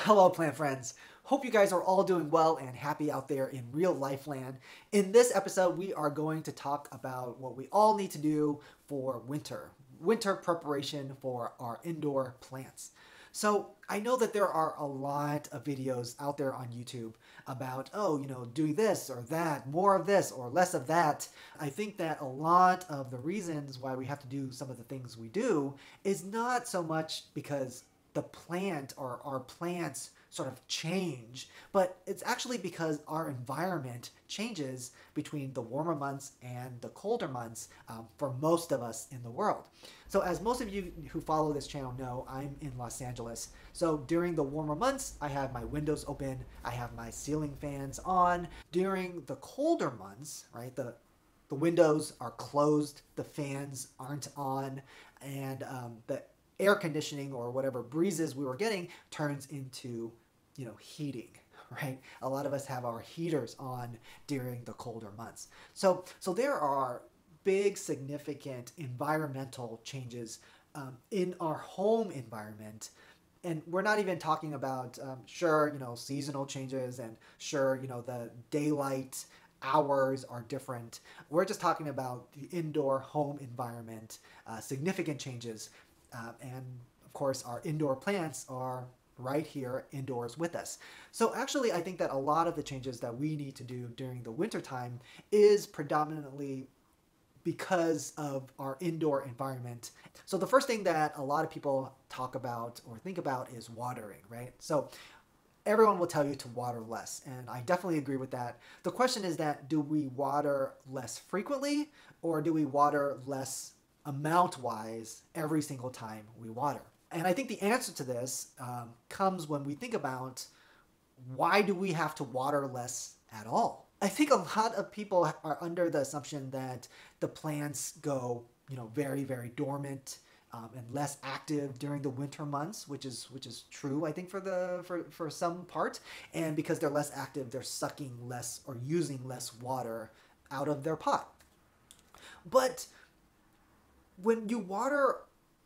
Hello, plant friends. Hope you guys are all doing well and happy out there in real life land. In this episode, we are going to talk about what we all need to do for winter, winter preparation for our indoor plants. So I know that there are a lot of videos out there on YouTube about, oh, you know, doing this or that, more of this or less of that. I think that a lot of the reasons why we have to do some of the things we do is not so much because the plant or our plants sort of change, but it's actually because our environment changes between the warmer months and the colder months um, for most of us in the world. So, as most of you who follow this channel know, I'm in Los Angeles. So, during the warmer months, I have my windows open, I have my ceiling fans on. During the colder months, right, the the windows are closed, the fans aren't on, and um, the air conditioning or whatever breezes we were getting turns into you know, heating, right? A lot of us have our heaters on during the colder months. So, so there are big, significant environmental changes um, in our home environment. And we're not even talking about, um, sure, you know, seasonal changes and sure, you know, the daylight hours are different. We're just talking about the indoor home environment, uh, significant changes. Uh, and of course, our indoor plants are right here indoors with us. So actually, I think that a lot of the changes that we need to do during the wintertime is predominantly because of our indoor environment. So the first thing that a lot of people talk about or think about is watering, right? So everyone will tell you to water less, and I definitely agree with that. The question is that do we water less frequently or do we water less amount wise every single time we water? And I think the answer to this um, comes when we think about why do we have to water less at all? I think a lot of people are under the assumption that the plants go, you know, very, very dormant um, and less active during the winter months, which is which is true, I think, for the for, for some part. And because they're less active, they're sucking less or using less water out of their pot. But when you water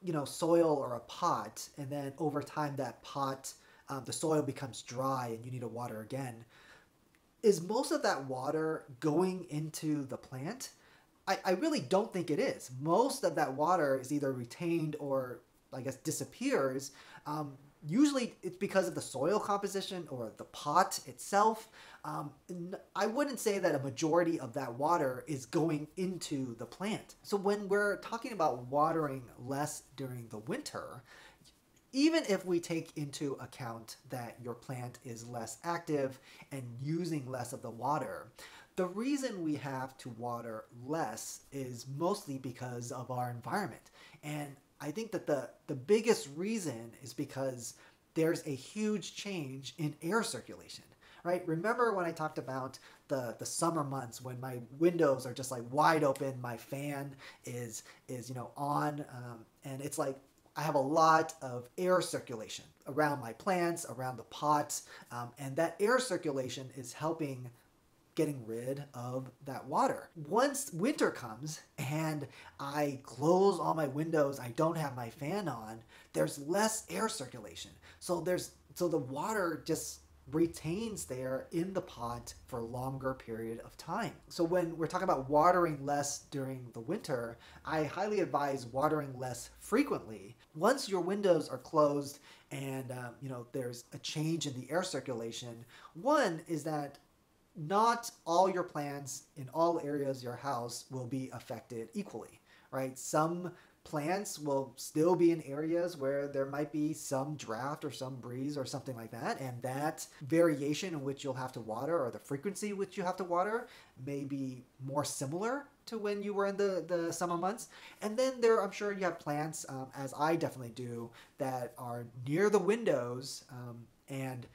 you know soil or a pot and then over time that pot um, the soil becomes dry and you need to water again is most of that water going into the plant? I, I really don't think it is. Most of that water is either retained or i guess disappears um, usually it's because of the soil composition or the pot itself. Um, I wouldn't say that a majority of that water is going into the plant. So when we're talking about watering less during the winter, even if we take into account that your plant is less active and using less of the water, the reason we have to water less is mostly because of our environment. And I think that the, the biggest reason is because there's a huge change in air circulation right? Remember when I talked about the the summer months when my windows are just like wide open, my fan is is you know on, um, and it's like I have a lot of air circulation around my plants, around the pots, um, and that air circulation is helping getting rid of that water. Once winter comes and I close all my windows, I don't have my fan on, there's less air circulation. So there's so the water just retains there in the pot for a longer period of time. So when we're talking about watering less during the winter, I highly advise watering less frequently. Once your windows are closed and um, you know there's a change in the air circulation, one is that not all your plants in all areas of your house will be affected equally, right? Some plants will still be in areas where there might be some draft or some breeze or something like that. And that variation in which you'll have to water or the frequency which you have to water may be more similar to when you were in the, the summer months. And then there, I'm sure you have plants, um, as I definitely do, that are near the windows um, and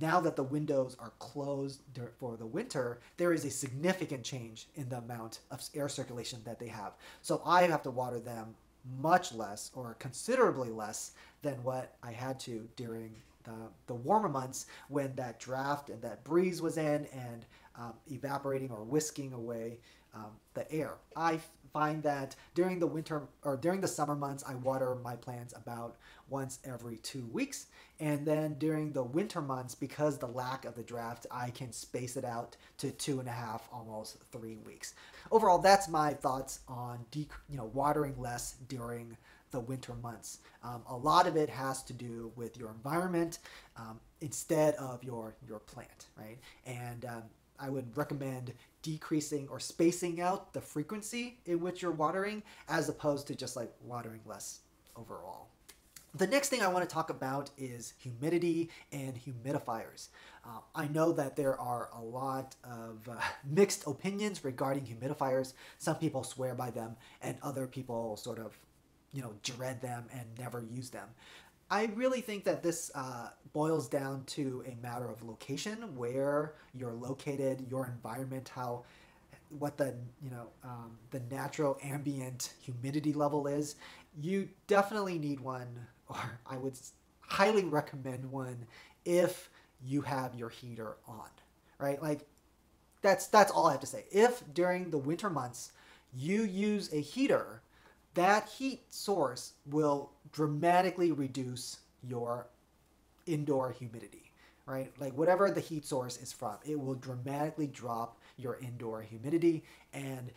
now that the windows are closed for the winter, there is a significant change in the amount of air circulation that they have. So I have to water them much less or considerably less than what I had to during the, the warmer months when that draft and that breeze was in and um, evaporating or whisking away um, the air. I find that during the winter or during the summer months, I water my plants about once every two weeks. And then during the winter months, because the lack of the draft, I can space it out to two and a half, almost three weeks. Overall, that's my thoughts on you know watering less during the winter months. Um, a lot of it has to do with your environment um, instead of your your plant, right? And um, I would recommend decreasing or spacing out the frequency in which you're watering as opposed to just like watering less overall. The next thing I want to talk about is humidity and humidifiers. Uh, I know that there are a lot of uh, mixed opinions regarding humidifiers. Some people swear by them, and other people sort of, you know, dread them and never use them. I really think that this uh, boils down to a matter of location, where you're located, your environment, how what the you know um, the natural ambient humidity level is. You definitely need one, or I would highly recommend one if you have your heater on, right? Like that's that's all I have to say. If during the winter months you use a heater that heat source will dramatically reduce your indoor humidity, right? Like whatever the heat source is from, it will dramatically drop your indoor humidity and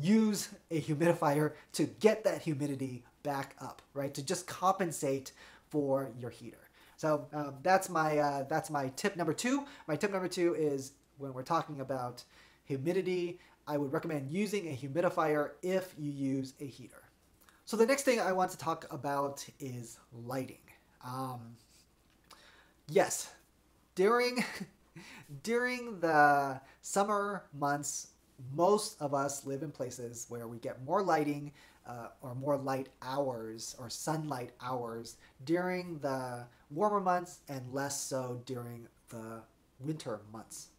use a humidifier to get that humidity back up, right? To just compensate for your heater. So um, that's my uh, that's my tip number two. My tip number two is when we're talking about humidity I would recommend using a humidifier if you use a heater. So the next thing I want to talk about is lighting. Um, yes, during during the summer months, most of us live in places where we get more lighting uh, or more light hours or sunlight hours during the warmer months and less so during the winter months.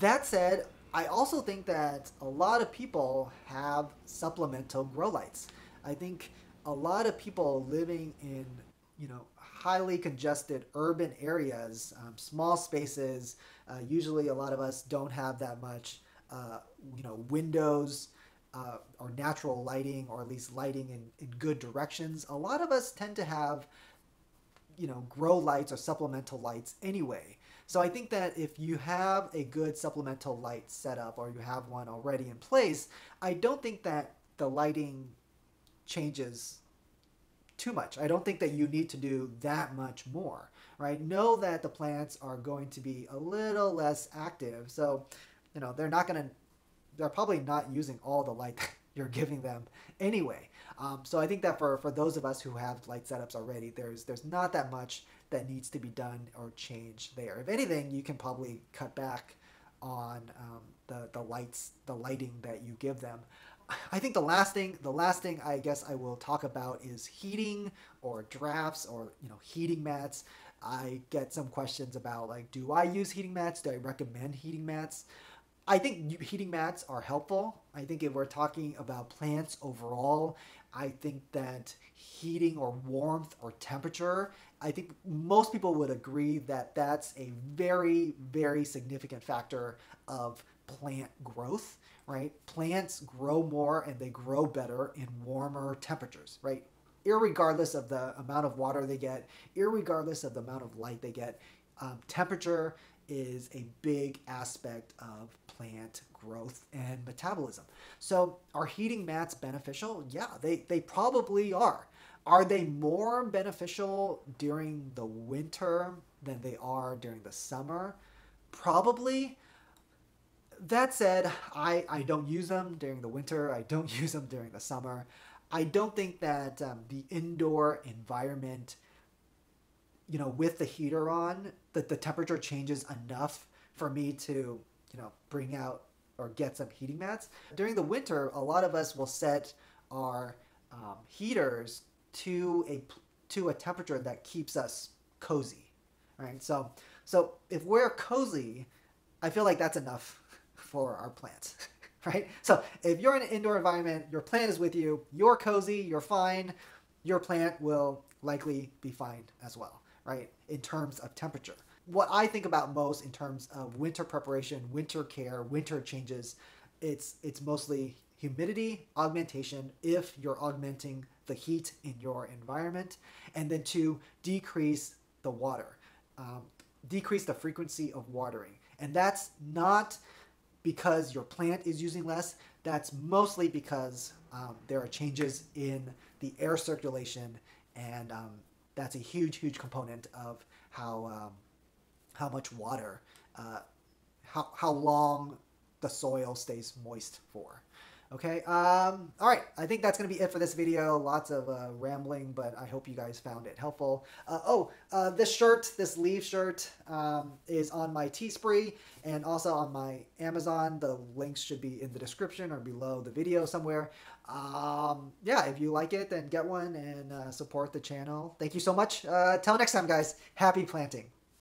That said, I also think that a lot of people have supplemental grow lights. I think a lot of people living in, you know, highly congested urban areas, um, small spaces, uh, usually a lot of us don't have that much, uh, you know, windows uh, or natural lighting or at least lighting in, in good directions. A lot of us tend to have, you know, grow lights or supplemental lights anyway. So I think that if you have a good supplemental light setup or you have one already in place, I don't think that the lighting changes too much. I don't think that you need to do that much more, right? Know that the plants are going to be a little less active. So, you know, they're not going to, they're probably not using all the light you're giving them anyway. Um, so I think that for, for those of us who have light setups already, there's there's not that much that needs to be done or changed there. If anything, you can probably cut back on um, the the lights, the lighting that you give them. I think the last thing, the last thing I guess I will talk about is heating or drafts or you know heating mats. I get some questions about like, do I use heating mats? Do I recommend heating mats? I think heating mats are helpful. I think if we're talking about plants overall, I think that heating or warmth or temperature, I think most people would agree that that's a very, very significant factor of plant growth, right? Plants grow more and they grow better in warmer temperatures, right? Irregardless of the amount of water they get, irregardless of the amount of light they get, um, temperature is a big aspect of plant growth and metabolism. So are heating mats beneficial? Yeah, they, they probably are. Are they more beneficial during the winter than they are during the summer? Probably. That said, I, I don't use them during the winter. I don't use them during the summer. I don't think that um, the indoor environment, you know, with the heater on, that the temperature changes enough for me to, you know, bring out or get some heating mats. During the winter, a lot of us will set our um, heaters to a to a temperature that keeps us cozy, right? So so if we're cozy, I feel like that's enough for our plants, right? So if you're in an indoor environment, your plant is with you, you're cozy, you're fine, your plant will likely be fine as well, right, in terms of temperature. What I think about most in terms of winter preparation, winter care, winter changes, it's it's mostly humidity augmentation if you're augmenting the heat in your environment, and then to decrease the water, um, decrease the frequency of watering. And that's not because your plant is using less, that's mostly because um, there are changes in the air circulation, and um, that's a huge, huge component of how um, how much water, uh, how how long the soil stays moist for. Okay, um, all right, I think that's going to be it for this video. Lots of uh, rambling, but I hope you guys found it helpful. Uh, oh, uh, this shirt, this leaf shirt, um, is on my Teespring and also on my Amazon. The links should be in the description or below the video somewhere. Um, yeah, if you like it, then get one and uh, support the channel. Thank you so much. Uh, till next time, guys. Happy planting.